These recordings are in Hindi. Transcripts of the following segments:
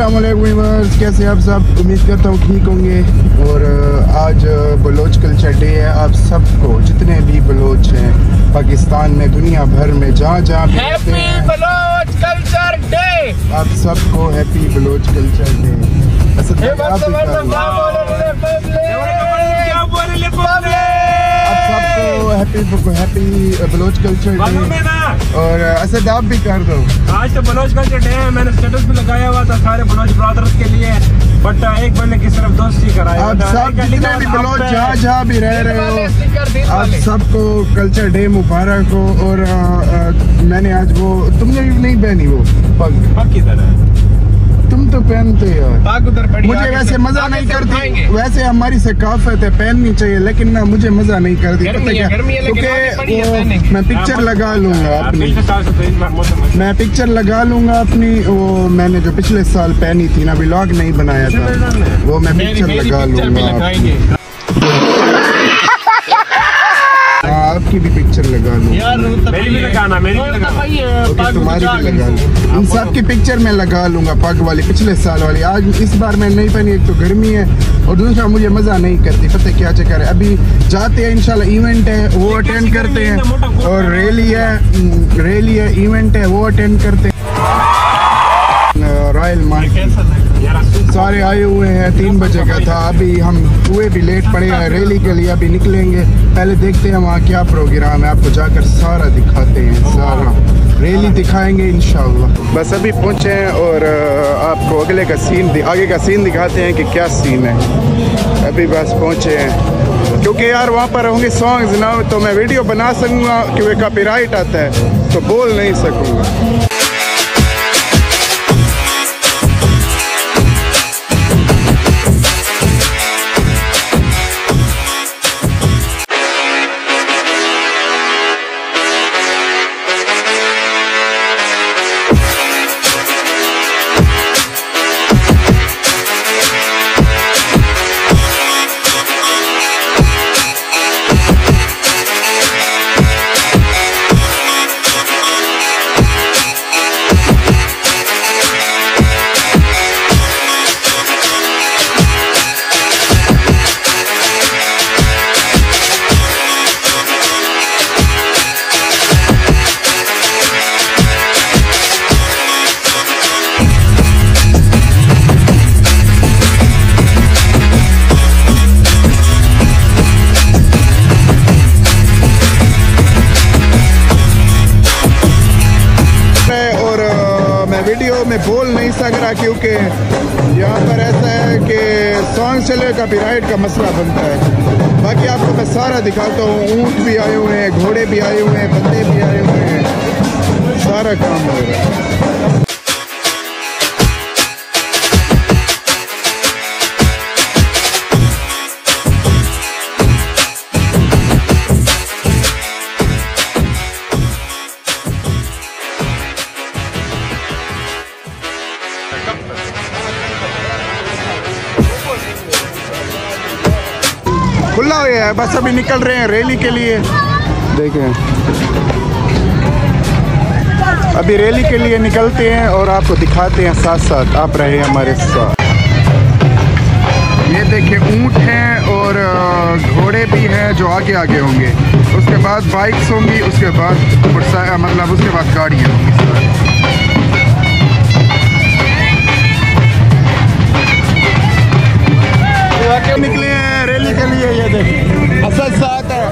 अस्सलाम वालेकुम व्यूअर्स कैसे आप सब? उम्मीद करता हूँ ठीक होंगे। और आज बलोच कल्चर डे है। आप सबको जितने भी बलोच हैं पाकिस्तान में दुनिया भर में जहाँ जहाँ हैप्पी बलोच कल्चर डे आप सबको हैप्पी बलोच कल्चर डे सबको happy happy Baloch culture day और अ, असद आप भी कर दो। आज तो बलोच कल्चर डे है मैंने स्टेटस भी लगाया हुआ था सारे बलोच ब्रदर्स के लिए बट एक बंदे की सिर्फ़ दोस्ती कराया आप सब जितने भी बलोच जहाँ जहाँ भी रह रहे हो आप सबको कल्चर डे मुबारक हो। और मैंने आज वो तुमने भी नहीं पहनी वो पग पक्की तरह। तुम तो पहनते हो मुझे वैसे मज़ा नहीं करती। वैसे हमारी सकाफत है पहननी चाहिए लेकिन ना मुझे मज़ा नहीं करती। है, है, क्योंकि मैं पिक्चर लगा लूँगा अपनी। पिछले साल से तो अच्छा मैं पिक्चर लगा लूँगा अपनी। वो मैंने जो पिछले साल पहनी थी ना व्लॉग नहीं बनाया था। वो मैं पिक्चर लगा लूँगा हाँ, आपकी भी पिक्चर लगा लूँगा मेरी भी लगाना मेरी भी लगाना। ओके तुम्हारी भी लगा लूँ। इन सब की पिक्चर मैं लगा लूँगा पग वाली पिछले साल वाली। आज इस बार मैं नहीं पहनी एक तो गर्मी है और दूसरा मुझे मज़ा नहीं करती पता क्या चक्कर है? अभी जाते हैं इंशाल्लाह इवेंट है वो अटेंड करते हैं और रैली है रैली है इवेंट है वो अटेंड करते हैं। रॉयल मार्केट सारे आए हुए हैं, तीन बजे का था। अभी हम हुए भी लेट पड़े हैं रैली के लिए, अभी निकलेंगे। पहले देखते हैं वहाँ क्या प्रोग्राम है। आपको जाकर सारा दिखाते हैं, सारा। रैली दिखाएँगे इन बस अभी पहुँचे हैं और आपको अगले का सीन आगे का सीन दिखाते हैं कि क्या सीन है। अभी बस पहुँचे हैं। क्योंकि यार वहाँ पर होंगे सॉन्ग्स ना तो मैं वीडियो बना सकूँगा क्योंकि कॉपीराइट आता है तो बोल नहीं सकूँगा। रहा क्योंकि यहाँ पर ऐसा है कि सॉन्ग से लेकर पीराइड का मसला बनता है। बाकी आपको मैं सारा दिखाता हूँ। ऊँट भी आए हुए हैं, घोड़े भी आए हुए हैं, बंदे भी आए हुए हैं। सारा काम हो रहा है। है, बस अभी निकल रहे हैं रैली के लिए। देखें। अभी रैली के लिए निकलते हैं और आपको दिखाते हैं साथ साथ आप रहे हमारे साथ। ये देखिए ऊँट हैं और घोड़े भी हैं जो आगे आगे होंगे। उसके बाद बाइक्स होंगी, उसके बाद मतलब उसके बाद गाड़ियाँ होंगी। निकले हैं रैली के लिए, ये देखिए असद साथ है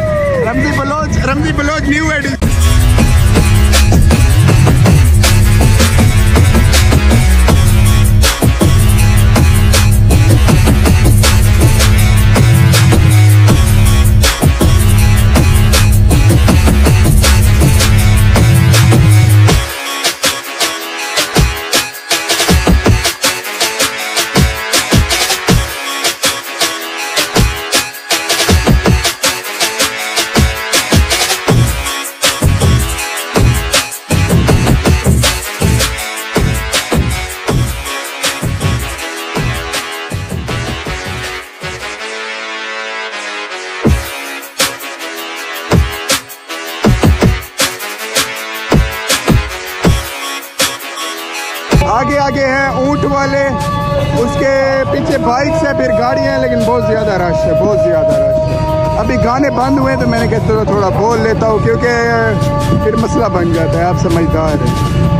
रमजी बलोच रमजी बलोच न्यू एडिशन वाले उसके पीछे बाइक्स है फिर गाड़ियाँ हैं, लेकिन बहुत ज़्यादा रश है, बहुत ज़्यादा रश है। अभी गाने बंद हुए तो मैंने कहते थोड़ा बोल लेता हूँ, क्योंकि फिर मसला बन जाता है, आप समझदार हैं।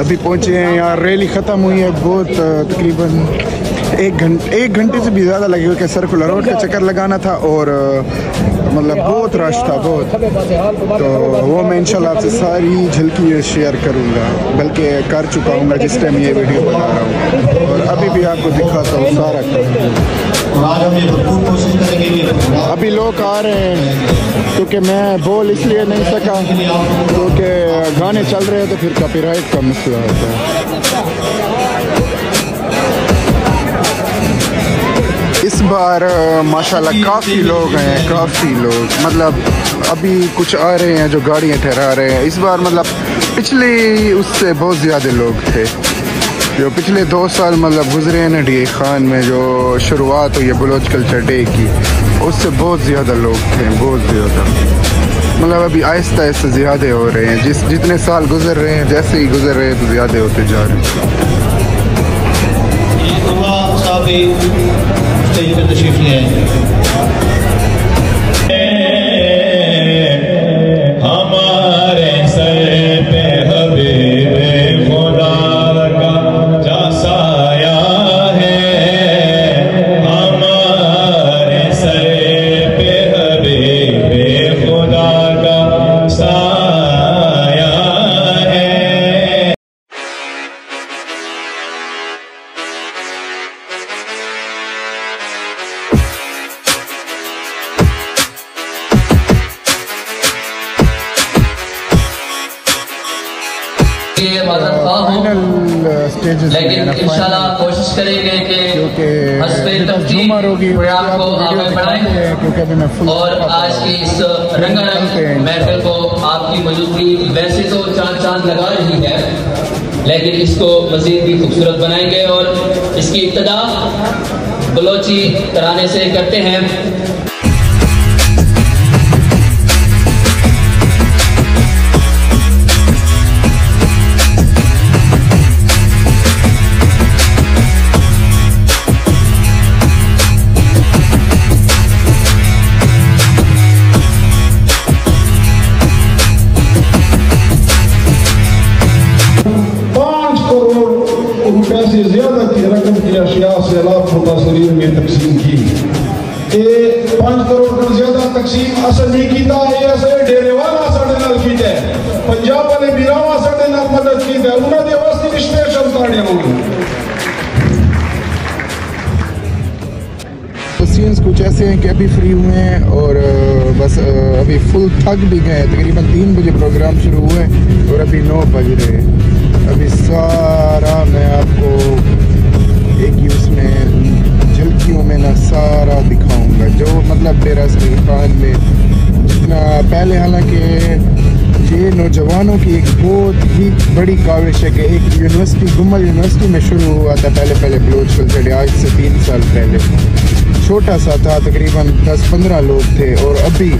अभी पहुँचे हैं यहाँ रैली ख़त्म हुई है बहुत तकरीबन एक घंटे एक घंटे से भी ज़्यादा लगे क्योंकि सर्कुलर रोड का चक्कर लगाना था और मतलब बहुत रश था बहुत। तो वो मैं इंशाल्लाह आपसे सारी झलकी शेयर करूँगा बल्कि कर चुका हूँ मैं जिस टाइम ये वीडियो बना रहा हूँ। और अभी भी आपको दिखाता हूँ सारा कि अभी लोग आ रहे हैं क्योंकि मैं बोल इसलिए नहीं सका क्योंकि गाने चल रहे हैं तो फिर कॉपीराइट का मसला होता है। इस बार माशाल्लाह काफ़ी लोग हैं काफ़ी लोग। मतलब अभी कुछ आ रहे हैं जो गाड़ियाँ ठहरा रहे हैं। इस बार मतलब पिछले उससे बहुत ज़्यादा लोग थे जो पिछले दो साल मतलब गुजरे हैं ना डी खान में जो शुरुआत हुई है बलोच कल्चर डे की उससे बहुत ज़्यादा लोग थे बहुत ज़्यादा। मतलब अभी आहिस्ता आहिस्ता ज़्यादा हो रहे हैं। जिस जितने साल गुजर रहे हैं जैसे ही गुजर रहे हैं तो ज़्यादा होते जा रहे हैं। ये युवा साहब भी हूँ। स्टेजेस लेकिन इंशाल्लाह कोशिश करेंगे कि हस्बे मेरे पास तफसील झूमर होगी को आगे बढ़ाएँ। क्योंकि अभी मैं फुल और आज की इस रंगारंग महफिल को आपकी मौजूदगी वैसे तो चाँद चाँद लगा रही है लेकिन इसको मजीद भी खूबसूरत बनाएँगे और इसकी इब्तदा बलोची तराने से करते हैं। से ज़्यादा की रकम की अशिया सैलाब मुतासरीन में तकसीम की ये पाँच करोड़ से ज़्यादा तकसीम असल नहीं कीता ये असल डेरे वाला साढ़े नाल कीता है पंजाब वाले बिरावा साढ़े नाल मदद कीता है उन्होंने वास्ते स्पेशल ताड़ियाँ होंगी सीन्स कुछ ऐसे हैं कि अभी फ्री हुए हैं और बस अभी फुल थक भी गए तकरीबन तीन बजे प्रोग्राम शुरू हुए और अभी नौ बज रहे हैं अभी सारा मैं आपको एक ही उसमें झलकियों में ना सारा दिखाऊँगा, जो मतलब बेरसमी खान में जितना पहले हालाँकि ये नौजवानों की एक बहुत ही बड़ी काविश है कि एक यूनिवर्सिटी गुमल यूनिवर्सिटी में शुरू हुआ था पहले पहले बलोच डे आज से तीन साल पहले। छोटा सा था, तकरीबन 10-15 लोग थे और अभी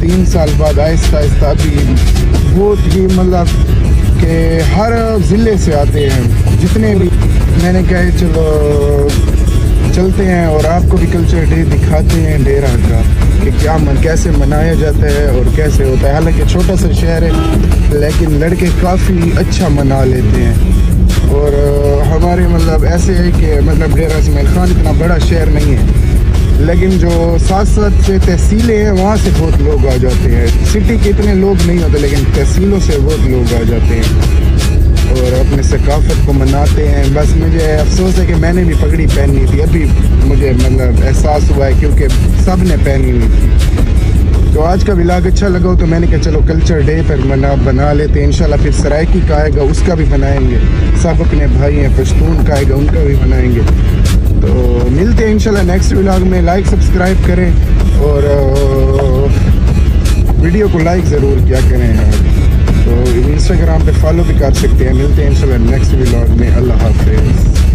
तीन साल बाद आहिस्ता आहिस्ता अभी बहुत ही मतलब कि हर ज़िले से आते हैं। जितने भी मैंने कहा, चलो, चलते हैं और आपको भी कल्चर डे दिखाते हैं डेरा का कि क्या मन, कैसे मनाया जाता है और कैसे होता है। हालाँकि छोटा सा शहर है, लेकिन लड़के काफ़ी अच्छा मना लेते हैं। और हमारे मतलब ऐसे है कि मतलब डेरा इसमाइल खान इतना बड़ा शहर नहीं है। लेकिन जो साथ साथ से तहसीलें हैं, वहाँ से बहुत लोग आ जाते हैं। सिटी के इतने लोग नहीं होते, लेकिन तहसीलों से बहुत लोग आ जाते हैं। और अपने सकाफत को मनाते हैं। बस मुझे अफसोस है कि मैंने भी पगड़ी पहनी थी। अभी मुझे मतलब एहसास हुआ है क्योंकि सबने पहनी हुई थी। तो आज का विलाग अच्छा लगा हो तो मैंने कहा, चलो कल्चर डे पर मना, बना लेते हैं। इंशाल्लाह फिर सरायकी का आएगा, उसका भी बनाएँगे सब अपने भाई हैं, पश्तून का आएगा, उनका भी बनाएँगे तो मिलते हैं इंशाल्लाह नेक्स्ट व्लॉग में। लाइक सब्सक्राइब करें और वीडियो को लाइक ज़रूर क्या करें। तो इंस्टाग्राम पे फॉलो भी कर सकते हैं। मिलते हैं इंशाल्लाह नेक्स्ट व्लॉग में। अल्लाह हाफिज़।